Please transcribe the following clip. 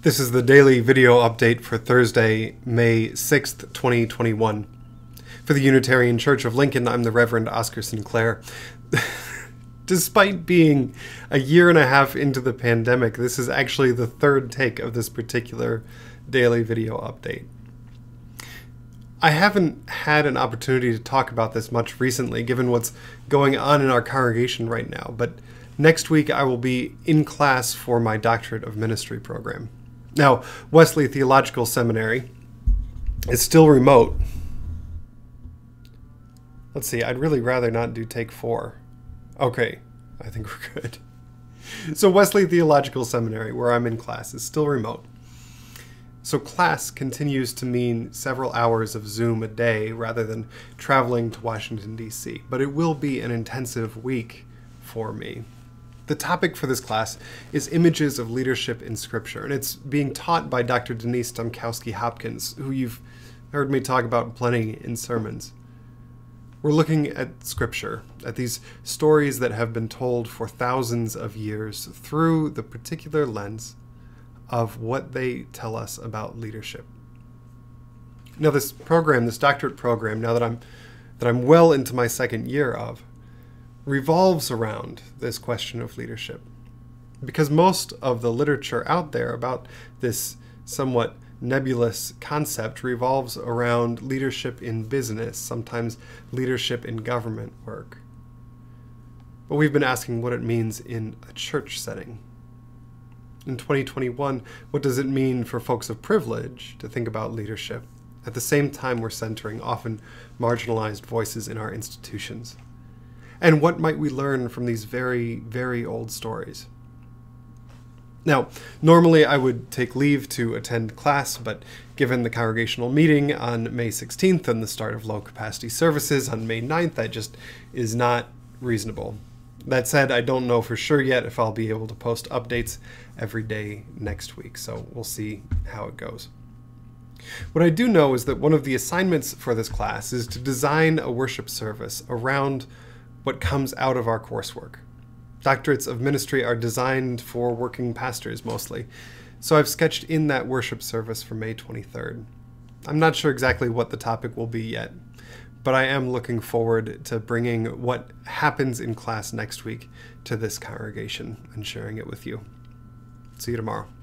This is the daily video update for Thursday, May 6th, 2021. For the Unitarian Church of Lincoln, I'm the Reverend Oscar Sinclair. Despite being a year and a half into the pandemic, this is actually the third take of this particular daily video update. I haven't had an opportunity to talk about this much recently, given what's going on in our congregation right now, but next week I will be in class for my Doctorate of Ministry program. Now, Wesley Theological Seminary is still remote. Let's see, I'd really rather not do take four. Okay, I think we're good. So, Wesley Theological Seminary, where I'm in class, is still remote. So, class continues to mean several hours of Zoom a day rather than traveling to Washington, D.C., but it will be an intensive week for me. The topic for this class is images of leadership in Scripture, and it's being taught by Dr. Denise Dombkowski Hopkins, who you've heard me talk about plenty in sermons. We're looking at Scripture, at these stories that have been told for thousands of years through the particular lens of what they tell us about leadership. Now, this program, this doctorate program, now that I'm that I'm well into my second year of, revolves around this question of leadership. Because most of the literature out there about this somewhat nebulous concept revolves around leadership in business, sometimes leadership in government work. But we've been asking what it means in a church setting. In 2021, what does it mean for folks of privilege to think about leadership? At the same time, we're centering often marginalized voices in our institutions. And what might we learn from these very, very old stories? Now, normally I would take leave to attend class, but given the congregational meeting on May 16th and the start of low capacity services on May 9th, that just is not reasonable. That said, I don't know for sure yet if I'll be able to post updates every day next week, so we'll see how it goes. What I do know is that one of the assignments for this class is to design a worship service around what comes out of our coursework. Doctorates of ministry are designed for working pastors mostly, so I've sketched in that worship service for May 23rd. I'm not sure exactly what the topic will be yet, but I am looking forward to bringing what happens in class next week to this congregation and sharing it with you. See you tomorrow.